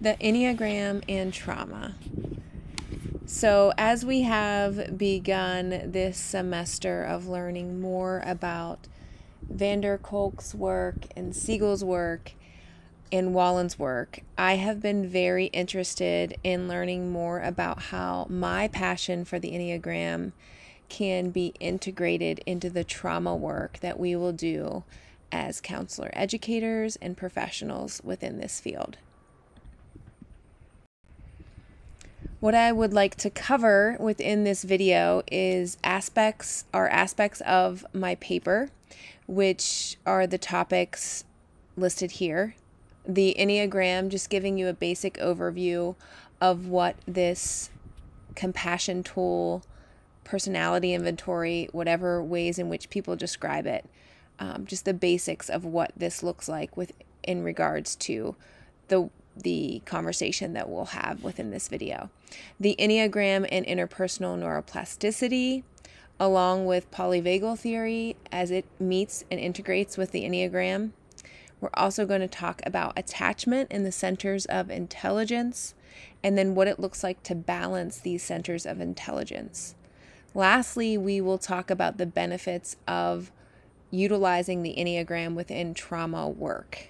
the Enneagram and trauma. So, as we have begun this semester of learning more about van der Kolk's work and Siegel's work and Wallin's work, I have been very interested in learning more about how my passion for the Enneagram can be integrated into the trauma work that we will do as counselor educators and professionals within this field. What I would like to cover within this video is aspects are aspects of my paper, which are the topics listed here. The Enneagram, just giving you a basic overview of what this compassion tool, personality inventory, whatever ways in which people describe it, um, just the basics of what this looks like with in regards to the the conversation that we'll have within this video. The Enneagram and interpersonal neuroplasticity, along with polyvagal theory as it meets and integrates with the Enneagram. We're also going to talk about attachment in the centers of intelligence and then what it looks like to balance these centers of intelligence. Lastly, we will talk about the benefits of utilizing the Enneagram within trauma work.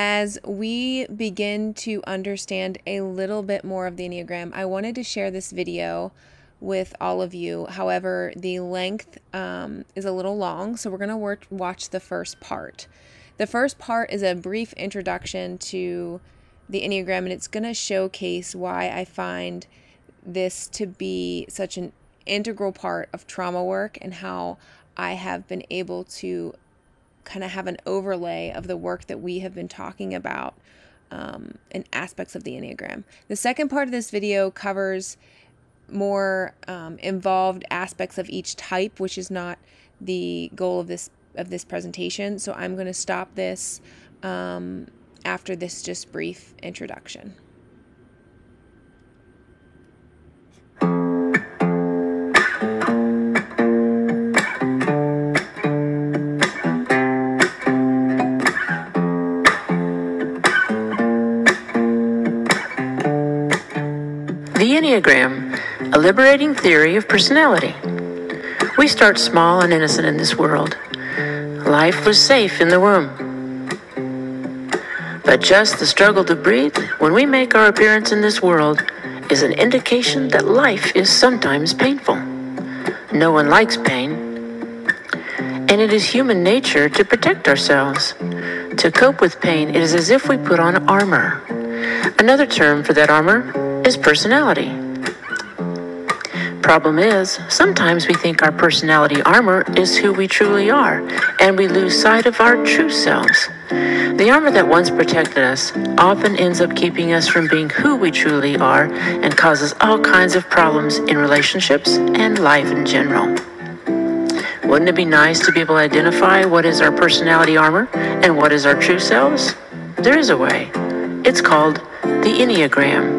As we begin to understand a little bit more of the Enneagram, I wanted to share this video with all of you. However, the length um, is a little long, so we're going to watch the first part. The first part is a brief introduction to the Enneagram, and it's going to showcase why I find this to be such an integral part of trauma work and how I have been able to kind of have an overlay of the work that we have been talking about um, and aspects of the Enneagram. The second part of this video covers more um, involved aspects of each type, which is not the goal of this of this presentation. So I'm going to stop this um, after this just brief introduction. Liberating theory of personality. We start small and innocent in this world. Life was safe in the womb. But just the struggle to breathe when we make our appearance in this world is an indication that life is sometimes painful. No one likes pain. And it is human nature to protect ourselves. To cope with pain, it is as if we put on armor. Another term for that armor is personality. Problem is, sometimes we think our personality armor is who we truly are, and we lose sight of our true selves. The armor that once protected us often ends up keeping us from being who we truly are and causes all kinds of problems in relationships and life in general. Wouldn't it be nice to be able to identify what is our personality armor and what is our true selves? There is a way. It's called the Enneagram.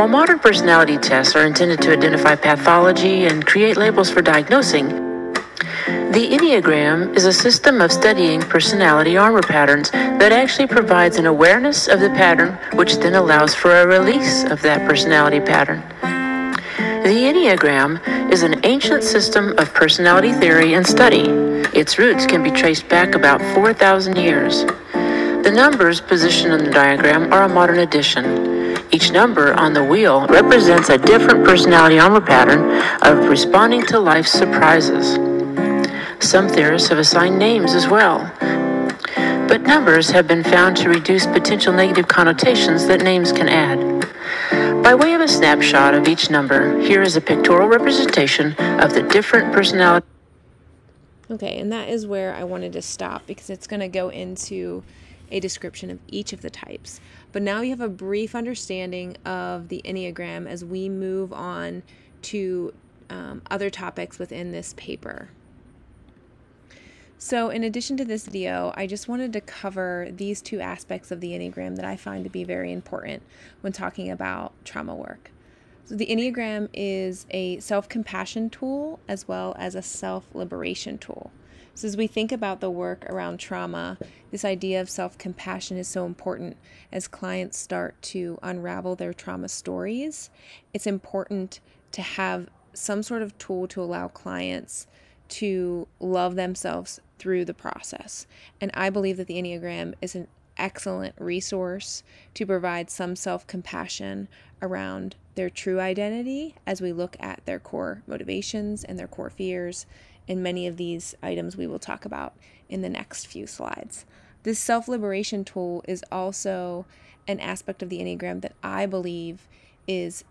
While modern personality tests are intended to identify pathology and create labels for diagnosing, the Enneagram is a system of studying personality armor patterns that actually provides an awareness of the pattern, which then allows for a release of that personality pattern. The Enneagram is an ancient system of personality theory and study. Its roots can be traced back about 4,000 years. The numbers positioned in the diagram are a modern addition. Each number on the wheel represents a different personality armor pattern of responding to life's surprises. Some theorists have assigned names as well. But numbers have been found to reduce potential negative connotations that names can add. By way of a snapshot of each number, here is a pictorial representation of the different personality. Okay, and that is where I wanted to stop because it's going to go into a description of each of the types. But now you have a brief understanding of the Enneagram as we move on to um, other topics within this paper. So, in addition to this video, I just wanted to cover these two aspects of the Enneagram that I find to be very important when talking about trauma work. So, the Enneagram is a self compassion tool as well as a self liberation tool. So, as we think about the work around trauma, this idea of self compassion is so important as clients start to unravel their trauma stories. It's important to have some sort of tool to allow clients to love themselves through the process. And I believe that the Enneagram is an excellent resource to provide some self compassion around their true identity as we look at their core motivations and their core fears. And many of these items we will talk about in the next few slides. This self liberation tool is also an aspect of the Enneagram that I believe is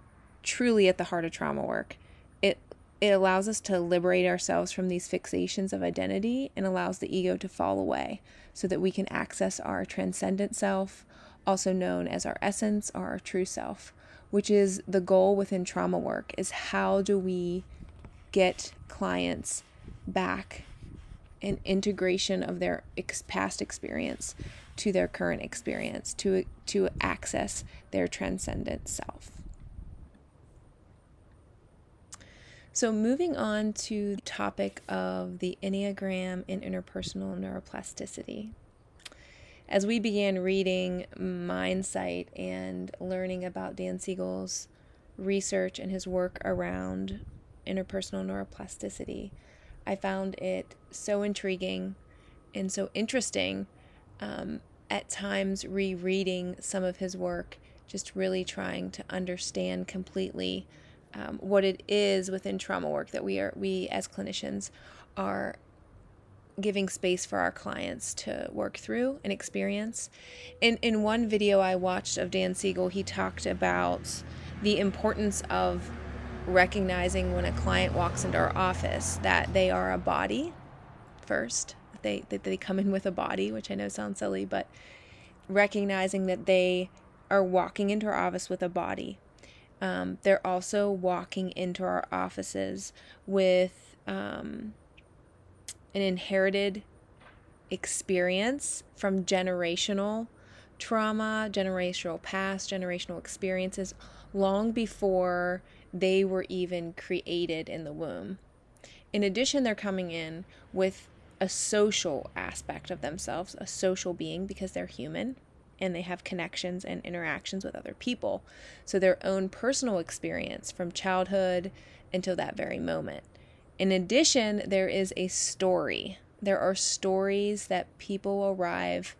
truly at the heart of trauma work. It it allows us to liberate ourselves from these fixations of identity and allows the ego to fall away so that we can access our transcendent self, also known as our essence or our true self, which is the goal within trauma work is how do we get clients back an integration of their ex- past experience to their current experience to to access their transcendent self. So, moving on to the topic of the Enneagram and interpersonal neuroplasticity. As we began reading Mindsight and learning about Dan Siegel's research and his work around interpersonal neuroplasticity, I found it so intriguing and so interesting. Um, at times, rereading some of his work, just really trying to understand completely um, what it is within trauma work that we are we as clinicians are giving space for our clients to work through and experience. In in one video I watched of Dan Siegel, he talked about the importance of recognizing when a client walks into our office that they are a body first. They that they come in with a body, which I know sounds silly, but recognizing that they are walking into our office with a body um, they're also walking into our offices with um, an inherited experience from generational trauma, generational past, generational experiences, long before they were even created in the womb. In addition, they're coming in with a social aspect of themselves, a social being because they're human and they have connections and interactions with other people. So their own personal experience from childhood until that very moment. In addition, there is a story. There are stories that people arrive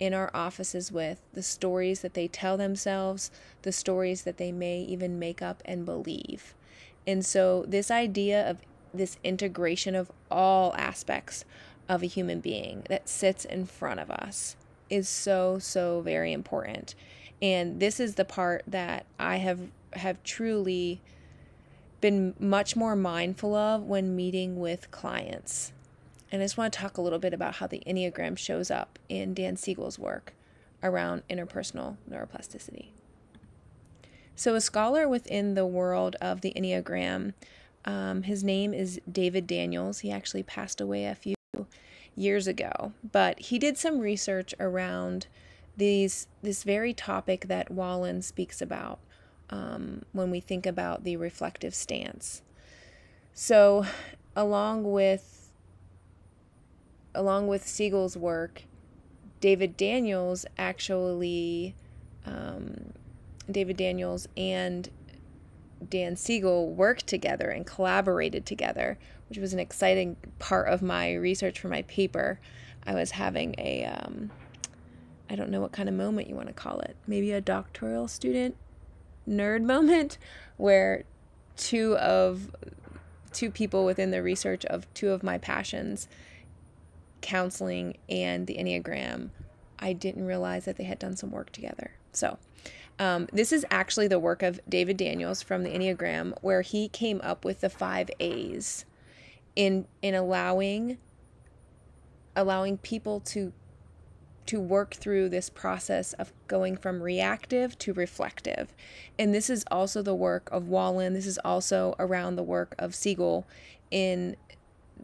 in our offices with, the stories that they tell themselves, the stories that they may even make up and believe. And so, this idea of this integration of all aspects of a human being that sits in front of us is so so very important and this is the part that i have have truly been much more mindful of when meeting with clients and i just want to talk a little bit about how the enneagram shows up in dan siegel's work around interpersonal neuroplasticity so a scholar within the world of the enneagram um, his name is david daniels he actually passed away a few years ago, but he did some research around these this very topic that Wallin speaks about um, when we think about the reflective stance. So, along with along with Siegel's work, David Daniels actually um, David Daniels and Dan Siegel worked together and collaborated together, which was an exciting part of my research for my paper. I was having a, um, I don't know what kind of moment you want to call it, maybe a doctoral student nerd moment where two of two people within the research of two of my passions counseling and the enneagram i didn't realize that they had done some work together so um, this is actually the work of David Daniels from the Enneagram, where he came up with the five A's in in allowing allowing people to to work through this process of going from reactive to reflective. And this is also the work of Wallen. This is also around the work of Siegel in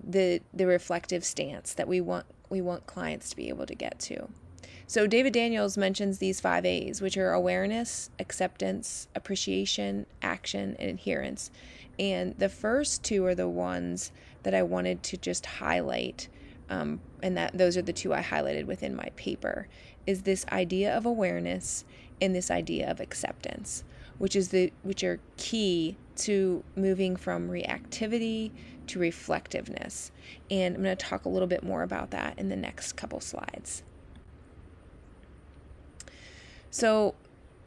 the the reflective stance that we want we want clients to be able to get to. So, David Daniels mentions these five A's, which are awareness, acceptance, appreciation, action, and adherence. And the first two are the ones that I wanted to just highlight um, and that those are the two I highlighted within my paper, is this idea of awareness and this idea of acceptance, which is the which are key to moving from reactivity to reflectiveness. And I'm going to talk a little bit more about that in the next couple slides. So,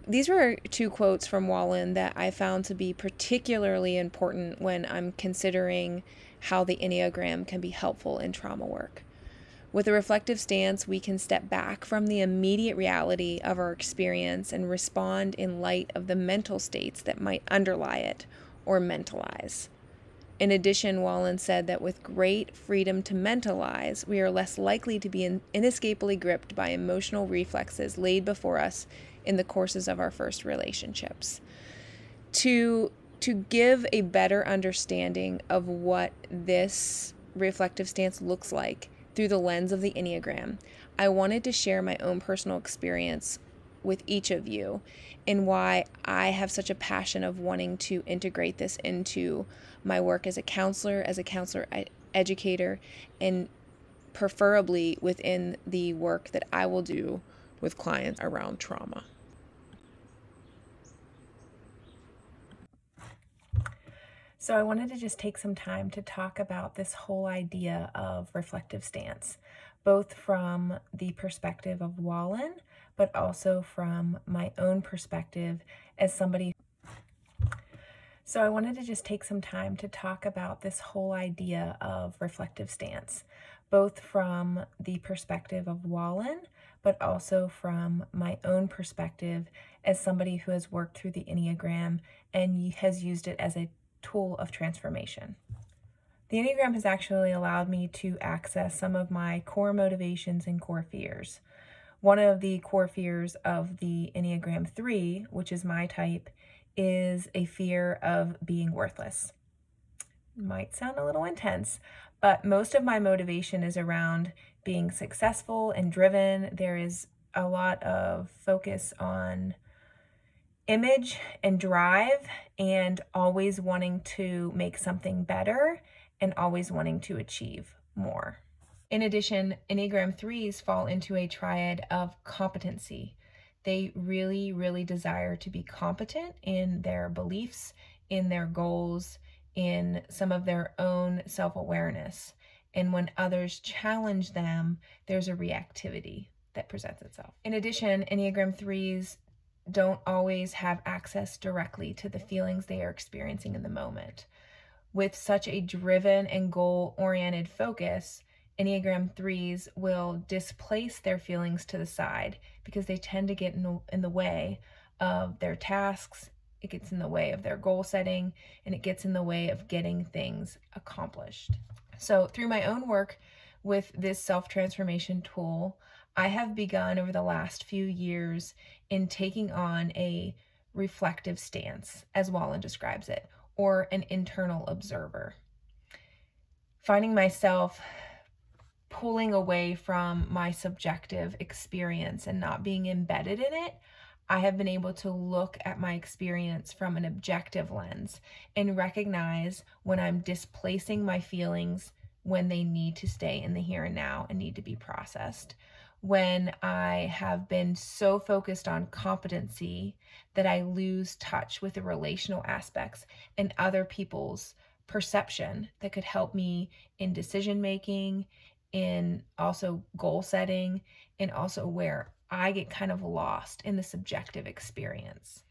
these were two quotes from Wallin that I found to be particularly important when I'm considering how the Enneagram can be helpful in trauma work. With a reflective stance, we can step back from the immediate reality of our experience and respond in light of the mental states that might underlie it or mentalize. In addition, Wallin said that with great freedom to mentalize, we are less likely to be inescapably gripped by emotional reflexes laid before us in the courses of our first relationships. To, to give a better understanding of what this reflective stance looks like through the lens of the Enneagram, I wanted to share my own personal experience with each of you and why I have such a passion of wanting to integrate this into my work as a counselor, as a counselor educator, and preferably within the work that I will do with clients around trauma. So, I wanted to just take some time to talk about this whole idea of reflective stance, both from the perspective of Wallin, but also from my own perspective as somebody. So, I wanted to just take some time to talk about this whole idea of reflective stance, both from the perspective of Wallin, but also from my own perspective as somebody who has worked through the Enneagram and has used it as a tool of transformation. The Enneagram has actually allowed me to access some of my core motivations and core fears. One of the core fears of the Enneagram 3, which is my type, is a fear of being worthless. Might sound a little intense, but most of my motivation is around being successful and driven. There is a lot of focus on image and drive and always wanting to make something better and always wanting to achieve more. In addition, Enneagram 3s fall into a triad of competency. They really, really desire to be competent in their beliefs, in their goals, in some of their own self awareness. And when others challenge them, there's a reactivity that presents itself. In addition, Enneagram 3s don't always have access directly to the feelings they are experiencing in the moment. With such a driven and goal oriented focus, Enneagram 3s will displace their feelings to the side because they tend to get in the, in the way of their tasks, it gets in the way of their goal setting, and it gets in the way of getting things accomplished. So, through my own work with this self transformation tool, I have begun over the last few years in taking on a reflective stance, as Wallin describes it, or an internal observer. Finding myself pulling away from my subjective experience and not being embedded in it, I have been able to look at my experience from an objective lens and recognize when I'm displacing my feelings when they need to stay in the here and now and need to be processed. When I have been so focused on competency that I lose touch with the relational aspects and other people's perception that could help me in decision making, in also goal setting, and also where I get kind of lost in the subjective experience.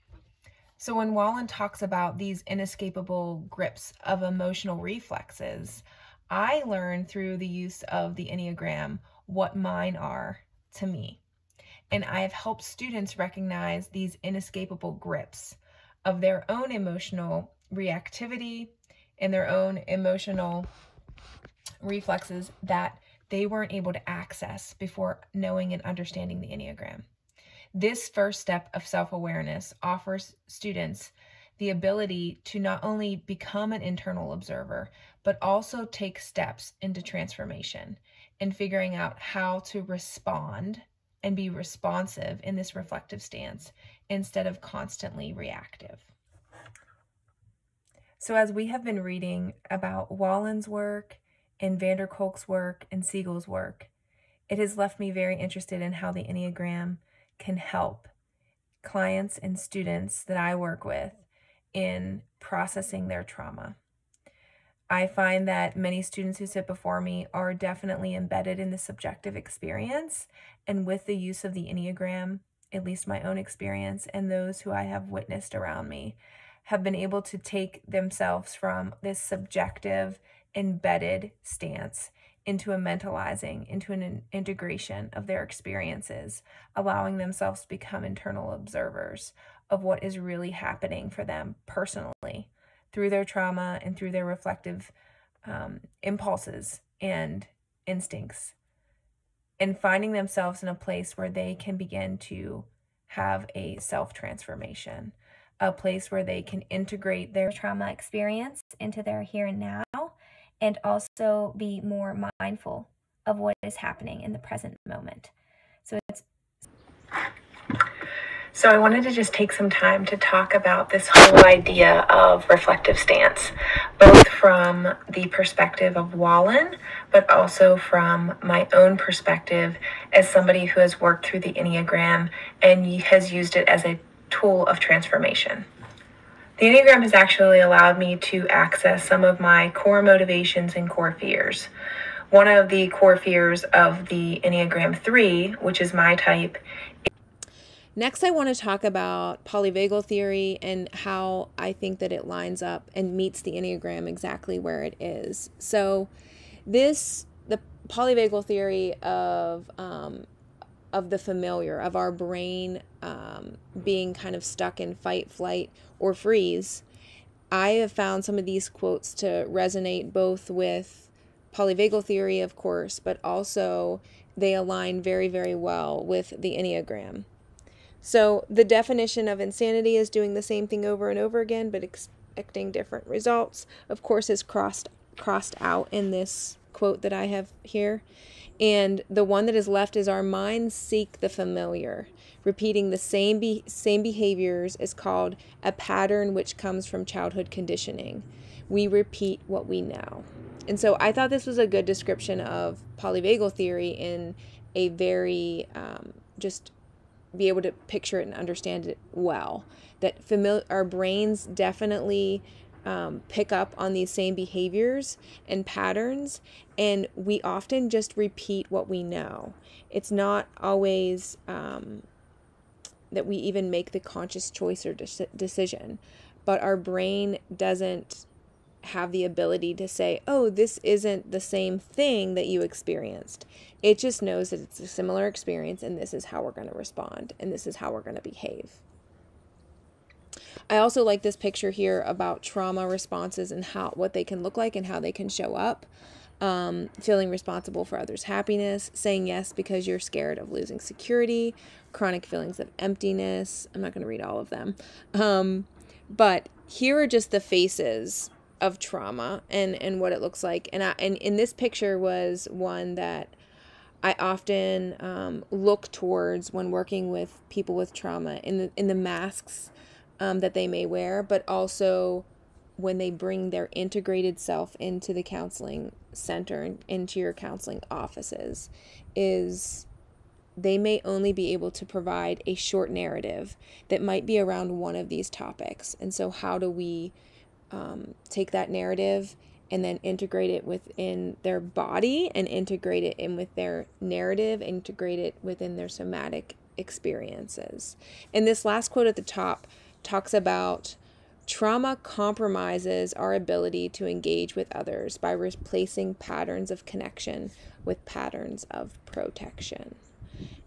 So when Wallin talks about these inescapable grips of emotional reflexes, I learned through the use of the Enneagram what mine are to me. And I have helped students recognize these inescapable grips of their own emotional reactivity and their own emotional reflexes that they weren't able to access before knowing and understanding the Enneagram. This first step of self awareness offers students the ability to not only become an internal observer, but also take steps into transformation and figuring out how to respond and be responsive in this reflective stance instead of constantly reactive. So, as we have been reading about Wallin's work in van der Kolk's work and Siegel's work, it has left me very interested in how the Enneagram can help clients and students that I work with in processing their trauma. I find that many students who sit before me are definitely embedded in the subjective experience. And with the use of the Enneagram, at least my own experience, and those who I have witnessed around me, have been able to take themselves from this subjective, embedded stance into a mentalizing, into an integration of their experiences, allowing themselves to become internal observers of what is really happening for them personally through their trauma and through their reflective um, impulses and instincts, and finding themselves in a place where they can begin to have a self transformation, a place where they can integrate their trauma experience into their here and now, and also be more mindful of what is happening in the present moment. So it's so, I wanted to just take some time to talk about this whole idea of reflective stance, both from the perspective of Wallin, but also from my own perspective as somebody who has worked through the Enneagram and has used it as a tool of transformation. The Enneagram has actually allowed me to access some of my core motivations and core fears. One of the core fears of the Enneagram 3, which is my type, Next, I want to talk about polyvagal theory and how I think that it lines up and meets the Enneagram exactly where it is. So, this, the polyvagal theory of, um, of the familiar, of our brain um, being kind of stuck in fight, flight, or freeze, I have found some of these quotes to resonate both with polyvagal theory, of course, but also they align very, very well with the Enneagram. So the definition of insanity is doing the same thing over and over again, but expecting different results. Of course, is crossed crossed out in this quote that I have here. And the one that is left is our minds seek the familiar. Repeating the same be- same behaviors is called a pattern which comes from childhood conditioning. We repeat what we know. And so I thought this was a good description of polyvagal theory in a very um, just be able to picture it and understand it well. That familiar, our brains definitely um, pick up on these same behaviors and patterns, and we often just repeat what we know. It's not always um, that we even make the conscious choice or de- decision, but our brain doesn't have the ability to say, oh, this isn't the same thing that you experienced. It just knows that it's a similar experience and this is how we're going to respond and this is how we're going to behave. I also like this picture here about trauma responses and how what they can look like and how they can show up. Um, feeling responsible for others' happiness, saying yes because you're scared of losing security, chronic feelings of emptiness. I'm not going to read all of them. Um, but here are just the faces of trauma and and what it looks like and I, and in this picture was one that I often um, look towards when working with people with trauma in the in the masks um, that they may wear, but also when they bring their integrated self into the counseling center into your counseling offices is they may only be able to provide a short narrative that might be around one of these topics. And so how do we um, take that narrative and then integrate it within their body and integrate it in with their narrative, integrate it within their somatic experiences. And this last quote at the top talks about trauma compromises our ability to engage with others by replacing patterns of connection with patterns of protection.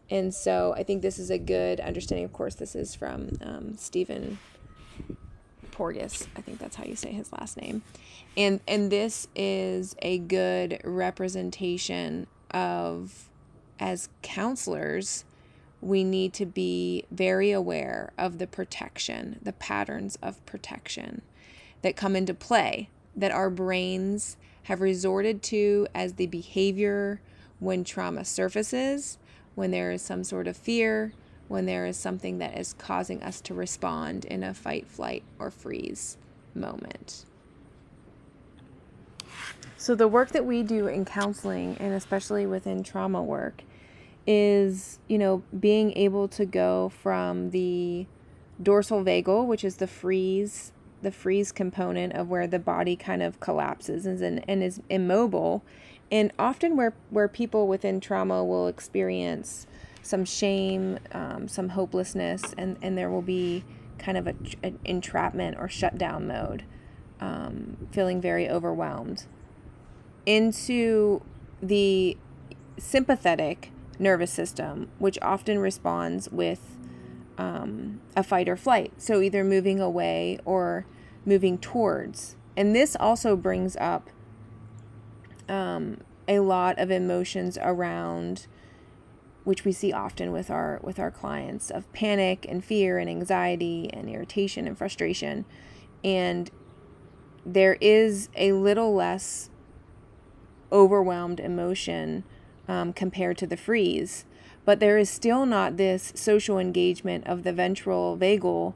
And so I think this is a good understanding. Of course, this is from um, Stephen Porges. I think that's how you say his last name. And and this is a good representation of as counselors we need to be very aware of the protection, the patterns of protection that come into play that our brains have resorted to as the behavior when trauma surfaces, when there is some sort of fear, when there is something that is causing us to respond in a fight, flight, or freeze moment. So, the work that we do in counseling and especially within trauma work is, you know, being able to go from the dorsal vagal, which is the freeze, the freeze component of where the body kind of collapses and, and is immobile. And often, where, where people within trauma will experience some shame, um, some hopelessness, and, and there will be kind of a, an entrapment or shutdown mode, um, feeling very overwhelmed, into the sympathetic nervous system, which often responds with um, a fight or flight. So either moving away or moving towards. And this also brings up um, a lot of emotions around which we see often with our with our clients of panic and fear and anxiety and irritation and frustration and there is a little less overwhelmed emotion um, compared to the freeze but there is still not this social engagement of the ventral vagal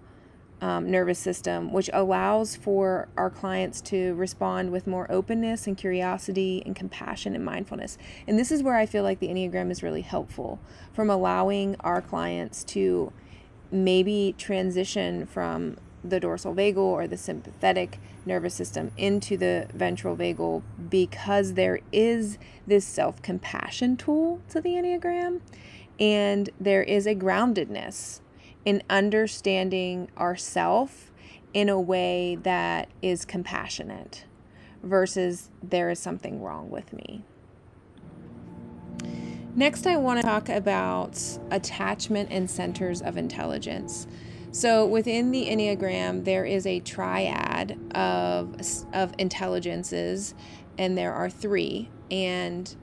um, nervous system, which allows for our clients to respond with more openness and curiosity and compassion and mindfulness. And this is where I feel like the Enneagram is really helpful from allowing our clients to maybe transition from the dorsal vagal or the sympathetic nervous system into the ventral vagal because there is this self compassion tool to the Enneagram and there is a groundedness in understanding ourself in a way that is compassionate versus there is something wrong with me. Next, I want to talk about attachment and centers of intelligence. So, within the Enneagram, there is a triad of, of intelligences, and there are three. And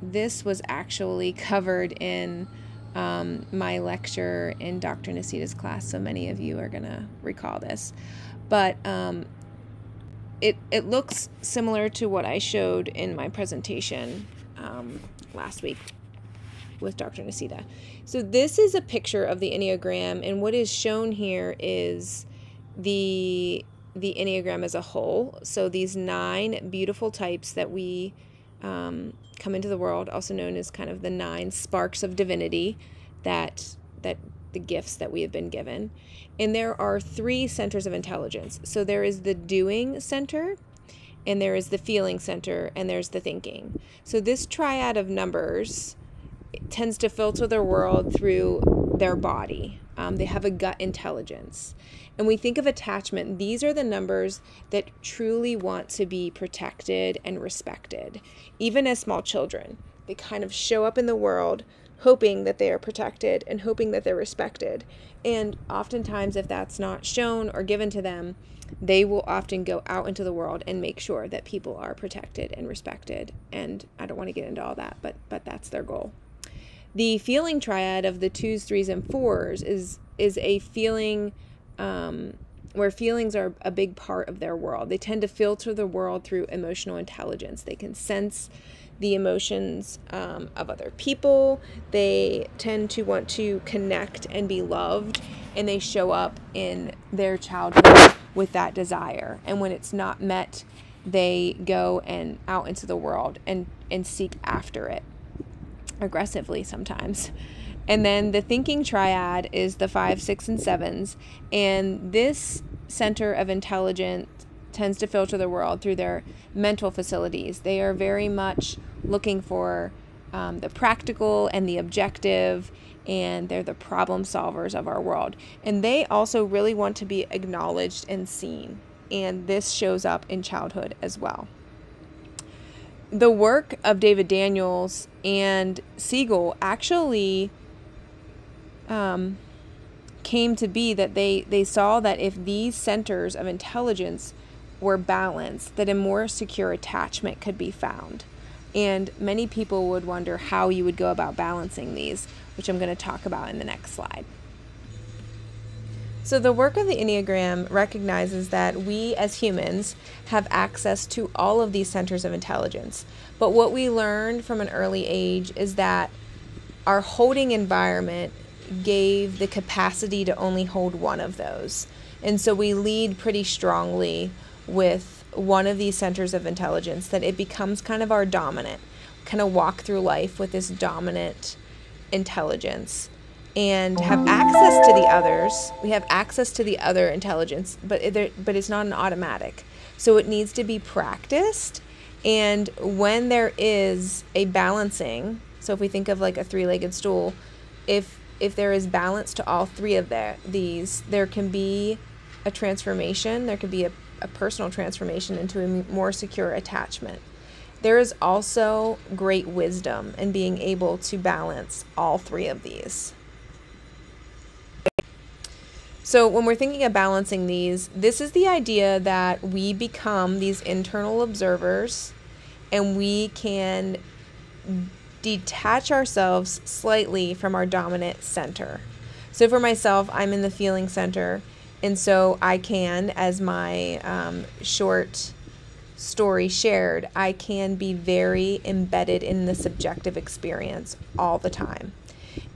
this was actually covered in um, my lecture in Dr. Nacita's class, so many of you are going to recall this. But um, it, it looks similar to what I showed in my presentation um, last week with Dr. Nacita. So this is a picture of the Enneagram, and what is shown here is the the Enneagram as a whole. So these nine beautiful types that we um, come into the world, also known as kind of the nine sparks of divinity that that the gifts that we have been given. And there are three centers of intelligence. So there is the doing center, and there is the feeling center, and there's the thinking. So this triad of numbers tends to filter their world through their body. Um, they have a gut intelligence. And we think of attachment, these are the numbers that truly want to be protected and respected, even as small children. They kind of show up in the world hoping that they are protected and hoping that they're respected. And oftentimes, if that's not shown or given to them, they will often go out into the world and make sure that people are protected and respected. And I don't want to get into all that, but but that's their goal. The feeling triad of the twos, threes, and fours is is a feeling um, where feelings are a big part of their world. They tend to filter the world through emotional intelligence. They can sense the emotions um, of other people. They tend to want to connect and be loved, and they show up in their childhood with that desire. And when it's not met, they go and out into the world and, and seek after it aggressively sometimes. And then the thinking triad is the five, six, and sevens. And this center of intelligence tends to filter the world through their mental facilities. They are very much looking for um, the practical and the objective, and they're the problem solvers of our world. And they also really want to be acknowledged and seen. And this shows up in childhood as well the work of David Daniels and Siegel actually um, came to be that they, they saw that if these centers of intelligence were balanced, that a more secure attachment could be found. And many people would wonder how you would go about balancing these, which I'm going to talk about in the next slide. So, the work of the Enneagram recognizes that we as humans have access to all of these centers of intelligence. But what we learned from an early age is that our holding environment gave the capacity to only hold one of those. And so we lead pretty strongly with one of these centers of intelligence that it becomes kind of our dominant, kind of walk through life with this dominant intelligence and have oh. access to the others. We have access to the other intelligence, but it, but it's not an automatic. So it needs to be practiced. And when there is a balancing, so if we think of like a three-legged stool, if if there is balance to all three of the, these, there can be a transformation. There could be a, a personal transformation into a more secure attachment. There is also great wisdom in being able to balance all three of these. So, when we're thinking of balancing these, this is the idea that we become these internal observers and we can detach ourselves slightly from our dominant center. So, for myself, I'm in the feeling center, and so I can, as my um, short story shared, I can be very embedded in the subjective experience all the time.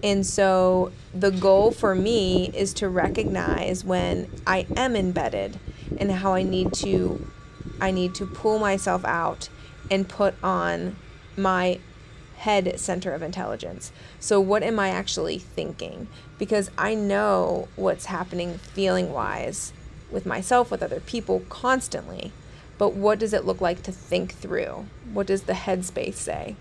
And so the goal for me is to recognize when I am embedded and how I need to I need to pull myself out and put on my head center of intelligence. So what am I actually thinking? Because I know what's happening feeling wise with myself with other people constantly. But what does it look like to think through? What does the headspace say?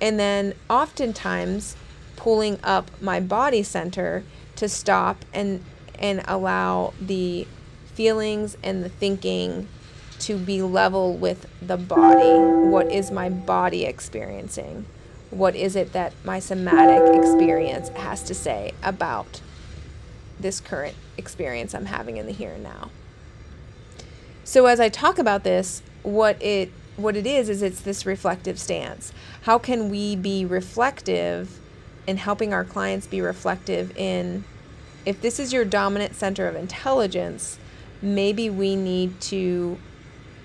And then oftentimes pulling up my body center to stop and and allow the feelings and the thinking to be level with the body. What is my body experiencing? What is it that my somatic experience has to say about this current experience I'm having in the here and now? So as I talk about this, what it what it is is it's this reflective stance. How can we be reflective in helping our clients be reflective in if this is your dominant center of intelligence, maybe we need to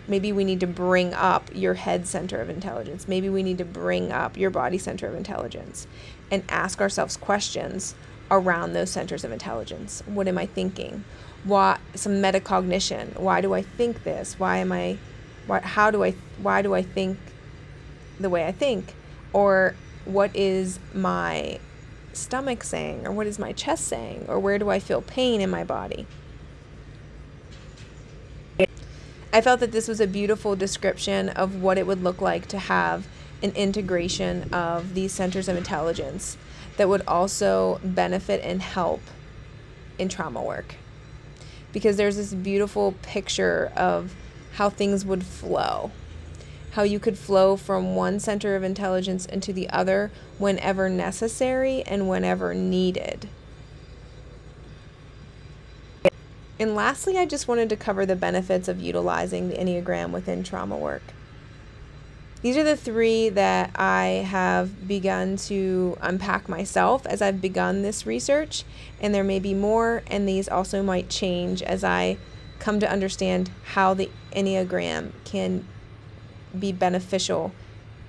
maybe we need to bring up your head center of intelligence. Maybe we need to bring up your body center of intelligence and ask ourselves questions around those centers of intelligence. What am I thinking? What some metacognition. Why do I think this? Why am I why how do I why do I think the way I think? Or what is my stomach saying or what is my chest saying or where do I feel pain in my body. I felt that this was a beautiful description of what it would look like to have an integration of these centers of intelligence that would also benefit and help in trauma work. Because there's this beautiful picture of how things would flow how you could flow from one center of intelligence into the other whenever necessary and whenever needed. And lastly, I just wanted to cover the benefits of utilizing the Enneagram within trauma work. These are the three that I have begun to unpack myself as I've begun this research, and there may be more, and these also might change as I come to understand how the Enneagram can be beneficial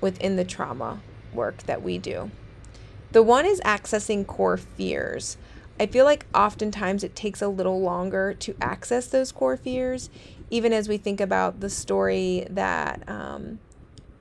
within the trauma work that we do. The one is accessing core fears. I feel like oftentimes it takes a little longer to access those core fears, even as we think about the story that um,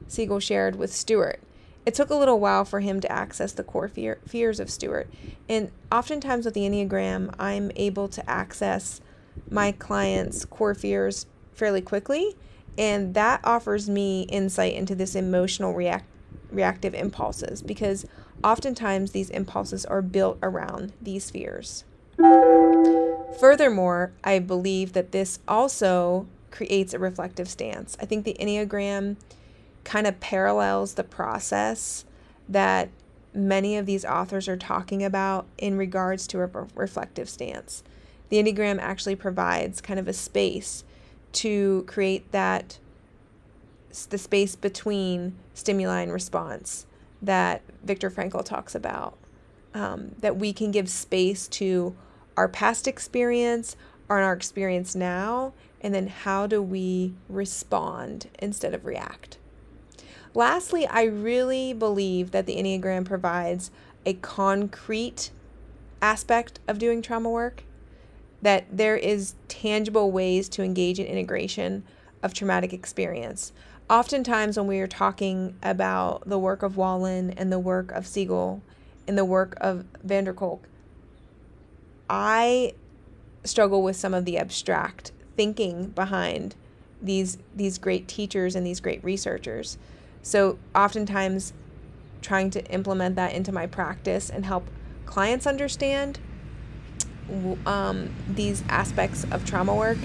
Siegel shared with Stuart. It took a little while for him to access the core fear, fears of Stuart. And oftentimes with the Enneagram, I'm able to access my clients' core fears fairly quickly and that offers me insight into this emotional react reactive impulses because oftentimes these impulses are built around these fears. Furthermore, I believe that this also creates a reflective stance. I think the Enneagram kind of parallels the process that many of these authors are talking about in regards to a reflective stance. The Enneagram actually provides kind of a space to create that the space between stimuli and response that Viktor Frankl talks about. Um, that we can give space to our past experience or our experience now, and then how do we respond instead of react. Lastly, I really believe that the Enneagram provides a concrete aspect of doing trauma work that there is tangible ways to engage in integration of traumatic experience. Oftentimes, when we are talking about the work of Wallin and the work of Siegel and the work of van der Kolk, I struggle with some of the abstract thinking behind these these great teachers and these great researchers. So oftentimes trying to implement that into my practice and help clients understand um, these aspects of trauma work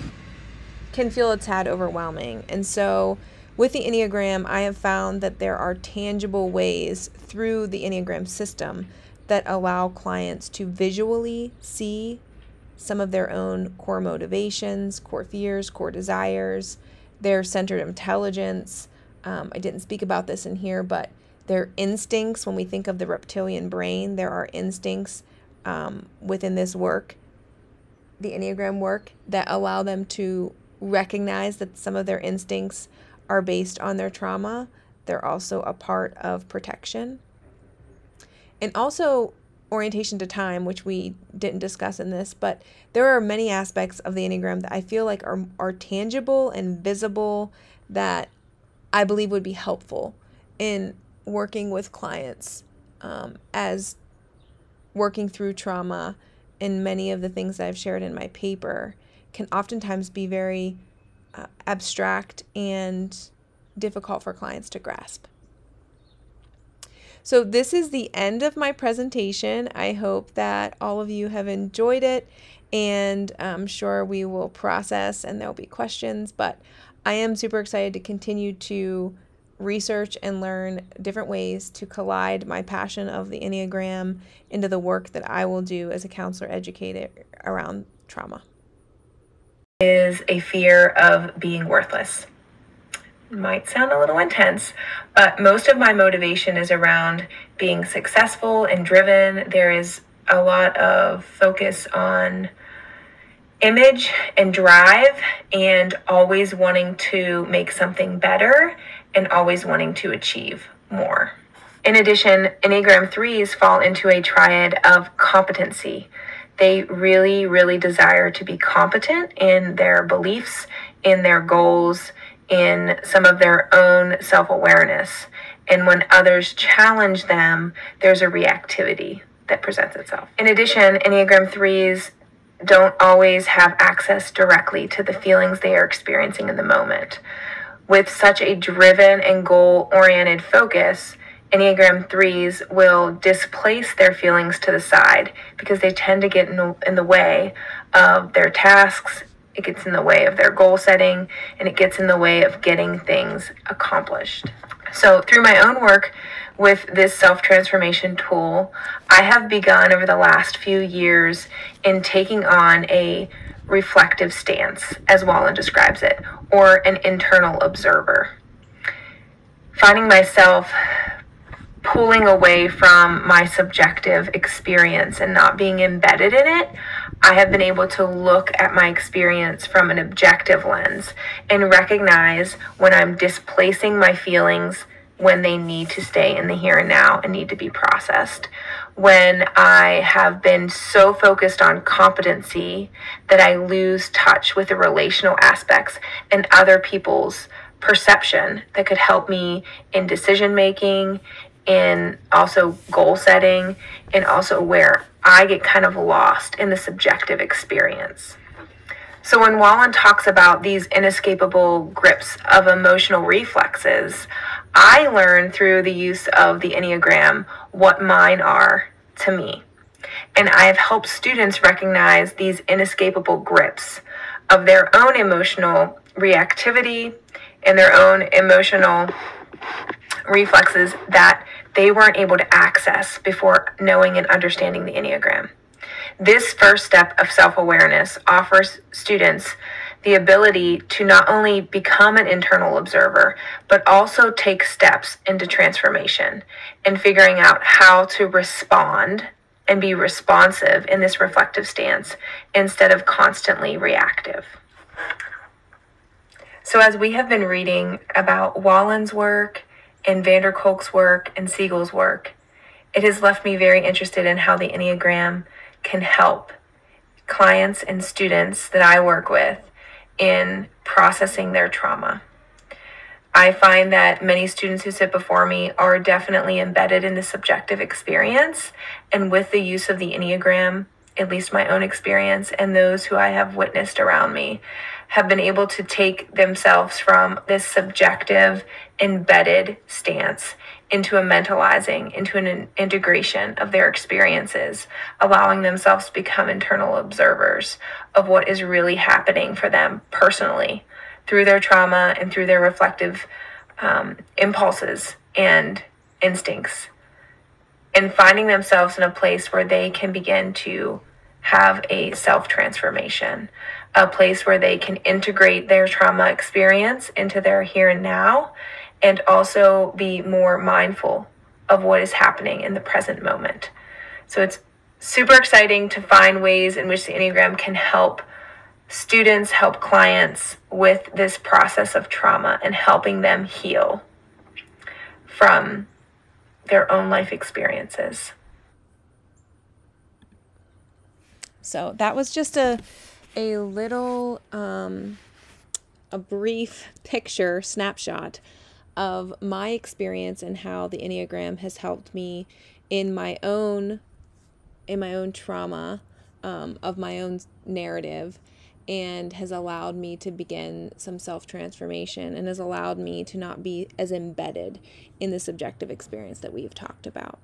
can feel a tad overwhelming. And so with the Enneagram, I have found that there are tangible ways through the Enneagram system that allow clients to visually see some of their own core motivations, core fears, core desires, their centered intelligence. Um, I didn't speak about this in here, but their instincts, when we think of the reptilian brain, there are instincts um, within this work, the Enneagram work, that allow them to recognize that some of their instincts are based on their trauma. They're also a part of protection. And also, orientation to time, which we didn't discuss in this, but there are many aspects of the Enneagram that I feel like are, are tangible and visible that I believe would be helpful in working with clients um, as working through trauma and many of the things that I've shared in my paper can oftentimes be very uh, abstract and difficult for clients to grasp. So this is the end of my presentation. I hope that all of you have enjoyed it and I'm sure we will process and there'll be questions, but I am super excited to continue to research and learn different ways to collide my passion of the Enneagram into the work that I will do as a counselor educator around trauma. Is a fear of being worthless might sound a little intense, but most of my motivation is around being successful and driven. There is a lot of focus on image and drive and always wanting to make something better and always wanting to achieve more. In addition, Enneagram 3s fall into a triad of competency. They really, really desire to be competent in their beliefs, in their goals, in some of their own self awareness. And when others challenge them, there's a reactivity that presents itself. In addition, Enneagram 3s don't always have access directly to the feelings they are experiencing in the moment. With such a driven and goal oriented focus, Enneagram 3s will displace their feelings to the side because they tend to get in the, in the way of their tasks it gets in the way of their goal setting, and it gets in the way of getting things accomplished. So, through my own work with this self transformation tool, I have begun over the last few years in taking on a reflective stance, as Wallin describes it, or an internal observer. Finding myself pulling away from my subjective experience and not being embedded in it, I have been able to look at my experience from an objective lens and recognize when I'm displacing my feelings when they need to stay in the here and now and need to be processed. When I have been so focused on competency that I lose touch with the relational aspects and other people's perception that could help me in decision making, in also goal setting, and also where I get kind of lost in the subjective experience. So when Wallin talks about these inescapable grips of emotional reflexes, I learn through the use of the Enneagram what mine are to me. And I have helped students recognize these inescapable grips of their own emotional reactivity and their own emotional reflexes that they weren't able to access before knowing and understanding the Enneagram. This first step of self awareness offers students the ability to not only become an internal observer, but also take steps into transformation and figuring out how to respond and be responsive in this reflective stance instead of constantly reactive. So, as we have been reading about Wallin's work and van der Kolk's work and Siegel's work, it has left me very interested in how the Enneagram can help clients and students that I work with in processing their trauma. I find that many students who sit before me are definitely embedded in the subjective experience. And with the use of the Enneagram, at least my own experience, and those who I have witnessed around me, have been able to take themselves from this subjective, embedded stance into a mentalizing, into an integration of their experiences, allowing themselves to become internal observers of what is really happening for them personally through their trauma and through their reflective um, impulses and instincts, and finding themselves in a place where they can begin to have a self transformation, a place where they can integrate their trauma experience into their here and now, and also be more mindful of what is happening in the present moment. So it's super exciting to find ways in which the Enneagram can help students help clients with this process of trauma and helping them heal from their own life experiences. So that was just a a little um, a brief picture snapshot of my experience and how the enneagram has helped me in my own in my own trauma um, of my own narrative and has allowed me to begin some self transformation and has allowed me to not be as embedded in the subjective experience that we've talked about.